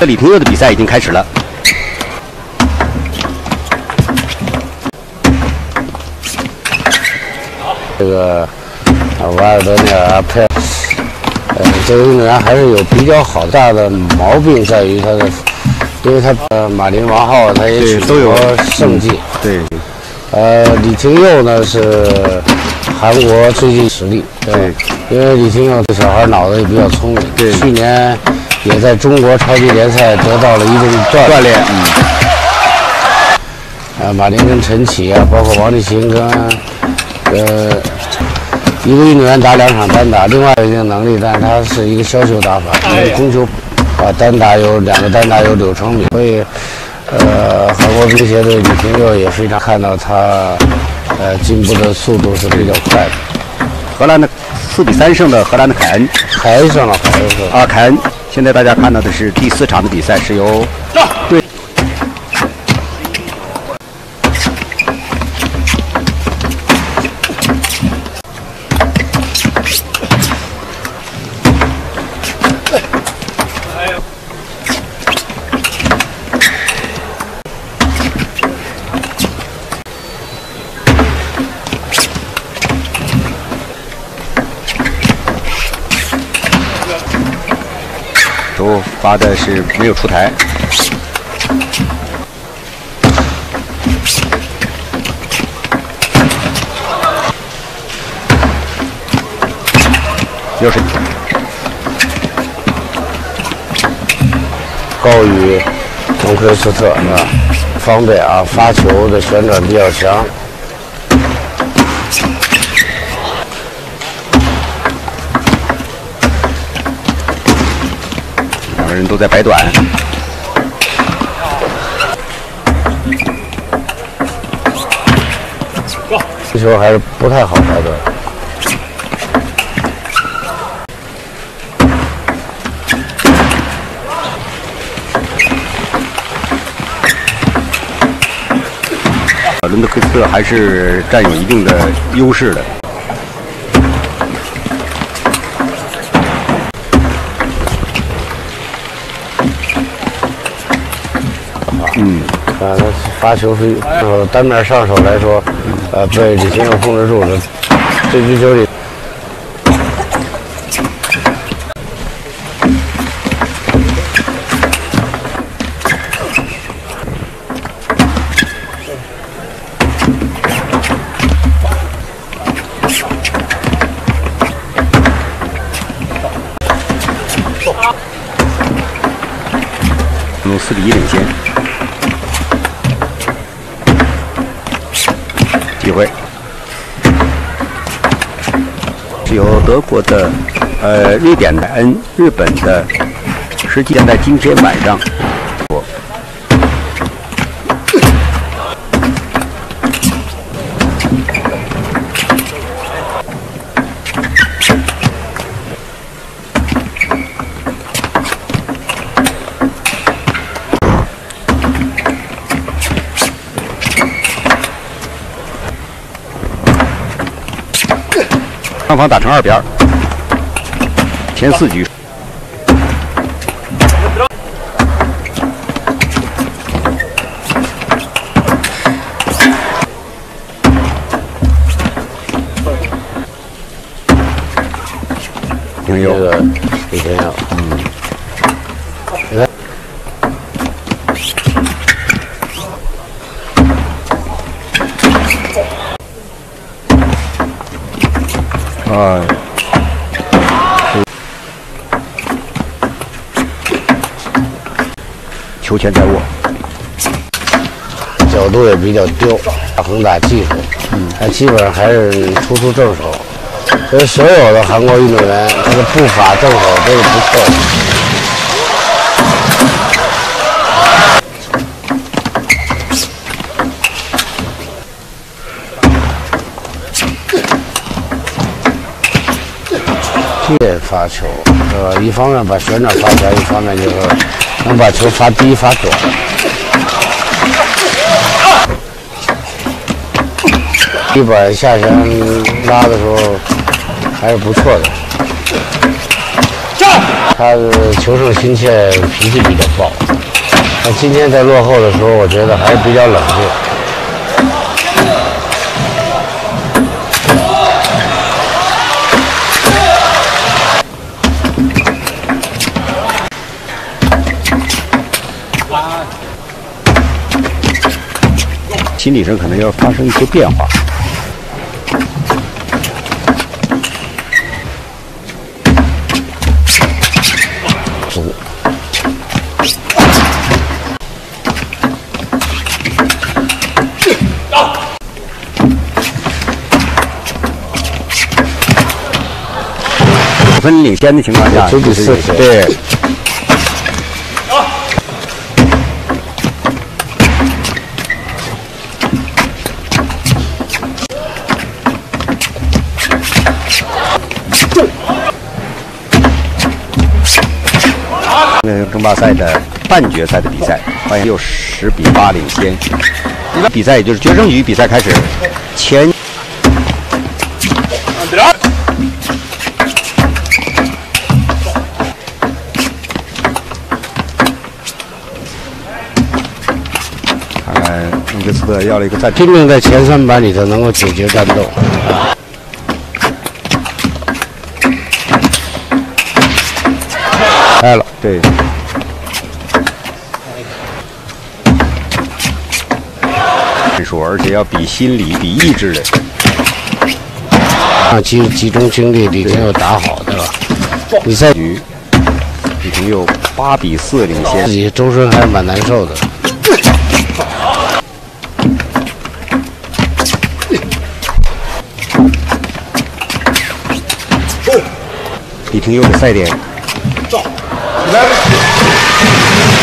这李廷佑的比赛已经开始了。这个啊，瓦尔德内尔佩，呃，这个运动员还是有比较好大的毛病，在于他的，因为他呃，马林王浩他也取得胜绩。对。呃，李廷佑呢是韩国最近实力。对。因为李廷佑这小孩脑子也比较聪明。对。去年也在中国超级联赛得到了一定锻锻炼。嗯。啊，马林跟陈启啊，包括王励勤跟。呃，一个运动员打两场单打，另外有一定能力，但是他是一个削球打法，因为攻球啊单打有两个单打有柳成敏，所以呃，韩国冰协队李廷佑也非常看到他呃进步的速度是比较快的。荷兰的四比三胜的荷兰的凯恩，凯恩胜了，凯恩胜啊，凯恩。现在大家看到的是第四场的比赛，是由对。球发的是没有出台，又是高于蒙克斯特是吧？方便啊，发球的旋转比较强。两个人都在摆短，这球还是不太好摆短。伦德克斯特还是占有一定的优势的。啊，他发球是呃单面上手来说，呃被李廷佑控制住了。这局球里，用四比一领先。机会是由德国的、呃，瑞典的恩、日本的，实际上在今天晚上。双方打成二比二，前四局。挺有的，李天佑，嗯。啊，球权在握，角度也比较刁，横打技术，嗯，他基本上还是出出正手。所以所有的韩国运动员，他的步伐、正手都是不错的。接发球，呃，一方面把旋转发强，一方面就是能把球发低发短。一板下旋拉的时候还是不错的。他是求胜心切，脾气比较暴。他今天在落后的时候，我觉得还是比较冷静。心理上可能要发生一些变化。分领先的情况下，对。那争霸赛的半决赛的比赛，发现又十比八领先。一般比赛也就是决胜局比赛开始前。看看恩格斯特要了一个暂停。拼命在前三板里头能够解决战斗。开了，对。说，而且要比心理、比意志的。啊，集集中精力，李廷又打好，对吧？比赛局，李廷又八比四领先，自己周身还是蛮难受的。李廷佑的赛点。Claro.